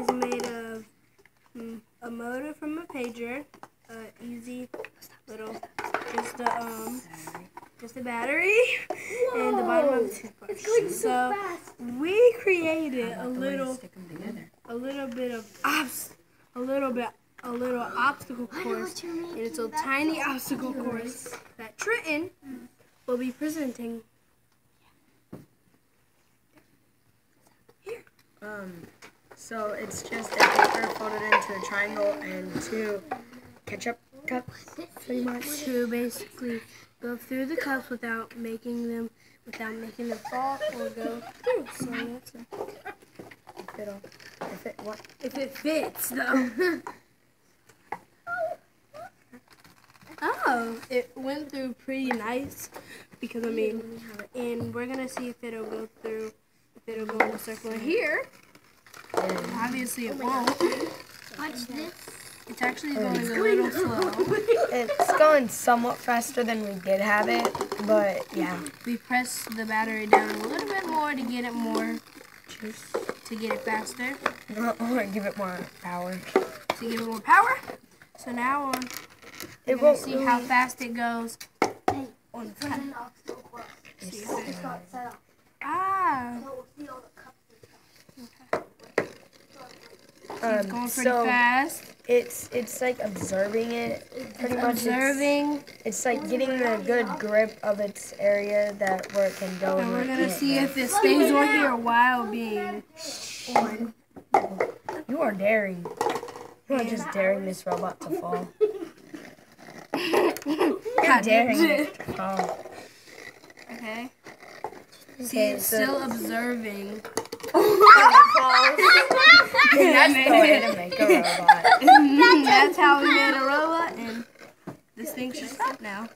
is made of mm, a motor from a pager, a easy little, just a um, just a battery, and the bottom of the toothbrush. So fast. we created a little, Stick them together. a little bit of obs, a little bit, a little obstacle course, and it's a tiny obstacle course that Trenton will be presenting. Um, so it's just a paper folded into a triangle and two ketchup cups, pretty much. to basically go through the cups without making them without making them fall or go through. So that's. If it'll, if it, what? If it fits though. oh, it went through pretty nice because I mean, and we're gonna see if it'll go through, if it'll go in a circle here. Obviously it won't. Watch this. It's actually going a little slow. It's going somewhat faster than we did have it, but yeah. We press the battery down a little bit more to get it more, Just to get it faster. or give it more power. to give it more power. So now on, we're It gonna won't see really, how fast it goes on the put time. an obstacle course. See if it- It's not set up. Ah, So we'll see all the cups and stuff. It's um, going pretty so fast. it's it's like observing it. Pretty much, Observing, it's like getting the good grip of its area that where it can go. and we're gonna see if it stays on here while being on. You are daring. You are just daring this robot to fall. You're daring it to fall. Okay. See, Okay, it's so still observing. That's the way to make a robot. That's how we made a robot, and this thing should stop now.